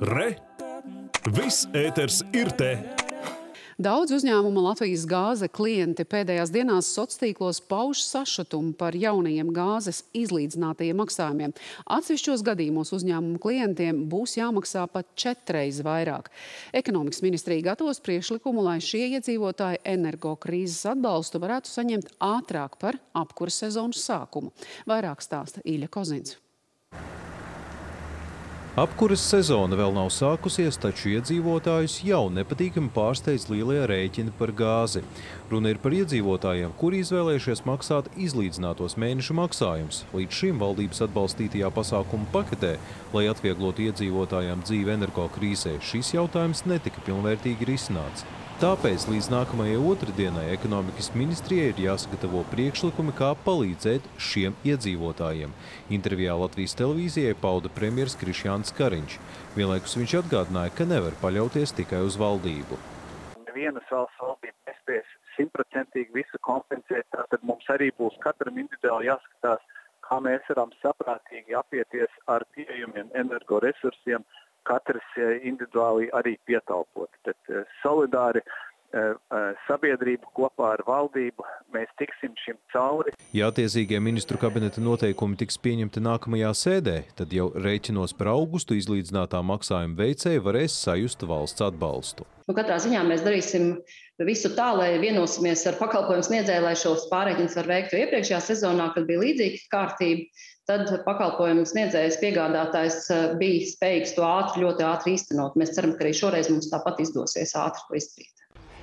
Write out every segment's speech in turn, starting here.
Re! Viss ēters ir te! Daudz uzņēmuma Latvijas gāze klienti pēdējās dienās sociālos pauž sašutumu par jaunajiem gāzes izlīdzinātajiem maksājumiem. Atsevišķos gadījumos uzņēmumu klientiem būs jāmaksā pat četreiz vairāk. Ekonomikas ministrija gatavos priekšlikumu, lai šie iedzīvotāji energokrīzes atbalstu varētu saņemt ātrāk par apkuras sezonas sākumu. Vairāk stāsta Īļa Kozins. Apkuras sezona vēl nav sākusies, taču iedzīvotājus jau nepatīkami pārsteidz lielie rēķini par gāzi. Runa ir par iedzīvotājiem, kuri izvēlējušies maksāt izlīdzinātos mēnešu maksājumus. Līdz šim valdības atbalstītajā pasākumu paketē, lai atvieglotu iedzīvotājiem dzīvi energo krīzē, šis jautājums netika pilnvērtīgi risināts. Tāpēc līdz nākamajai otrdienai ekonomikas ministrijai ir jāsagatavo priekšlikumi, kā palīdzēt šiem iedzīvotājiem. Intervijā Latvijas televīzijai pauda premjers Krišjāns Kariņš. Vienlaikus viņš atgādināja, ka nevar paļauties tikai uz valdību. Nevienas valsts valdība nespēs simtprocentīgi visu kompensēt, tātad mums arī būs katram individuāli jāskatās, kā mēs varam saprātīgi apieties ar pieejamiem energoresursiem, katrs eh, individuāli arī pietalpot. Tad eh, solidāri eh, sabiedrību kopā ar valdību mēs tiksim šim cauri. Ja attiecīgie ministru kabineta noteikumi tiks pieņemti nākamajā sēdē, tad jau rēķinos par augustu izlīdzinātā maksājuma veicēja varēs sajust valsts atbalstu. Nu, katrā ziņā mēs darīsim visu tā, lai vienosimies ar pakalpojumu sniedzēju, lai šos pārreķinus var veikt. Jo iepriekšējā sezonā, kad bija līdzīga kārtība, tad pakalpojumu sniedzējs piegādātājs eh, bija spējīgs to ātri, ļoti ātri īstenot. Mēs ceram, ka arī šoreiz mums tāpat izdosies ātri to izdarīt.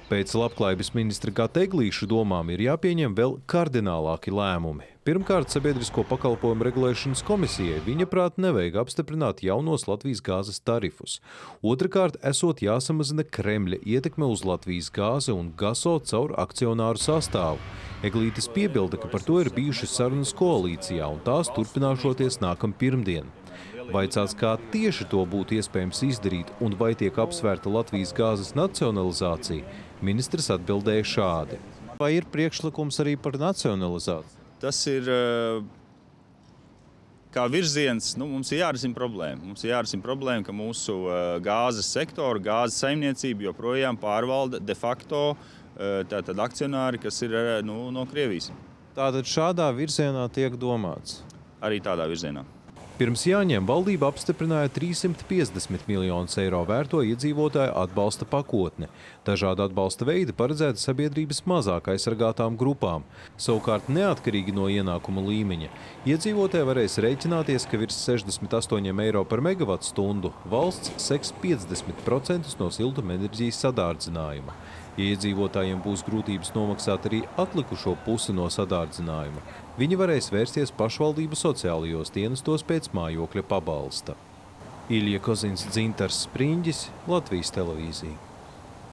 Pēc labklājības ministra Gata Eglīša domām ir jāpieņem vēl kardinālāki lēmumi. Pirmkārt, sabiedrisko pakalpojumu regulēšanas komisijai viņa prāt nevajag apstiprināt jaunos Latvijas gāzes tarifus. Otrakārt, esot jāsamazina Kremļa ietekme uz Latvijas gāzi un gaso caur akcionāru sastāvu. Eglītis piebilda, ka par to ir bijušas sarunas koalīcijā un tās turpināšoties nākam pirmdien. Vaicāts, kā tieši to būtu iespējams izdarīt un vai tiek apsvērta Latvijas gāzes nacionalizācija, ministrs atbildēja šādi. Vai ir priekšlikums arī par nacionalizāciju? Tas ir eh, kā virziens, nu, mums ir jārisina problēma. Mums ir jārisina problēma, ka mūsu eh, gāzes sektoru, gāzes saimniecību joprojām pārvalda de facto eh, tātad akcionāri, kas ir nu, no Krievijas. Tātad šādā virzienā tiek domāts? Arī tādā virzienā. Pirms jāņem valdība apstiprināja 350 miljonus eiro vērto iedzīvotāju atbalsta pakotni. Dažādi atbalsta veidi paredzēti sabiedrības mazāk aizsargātām grupām. Savukārt neatkarīgi no ienākuma līmeņa, iedzīvotāji varēs rēķināties, ka virs 68 eiro par megavatu stundu valsts seks 50% no siltumenerģijas sadārdzinājuma. Ja iedzīvotājiem būs grūtības nomaksāt arī atlikušo pusi no sadārdzinājuma, viņi varēs vērsties pašvaldību sociālajos dienestos pēc mājokļa pabalsta. Ilija Kozins Dzintars Spriņģis, Latvijas televīzija.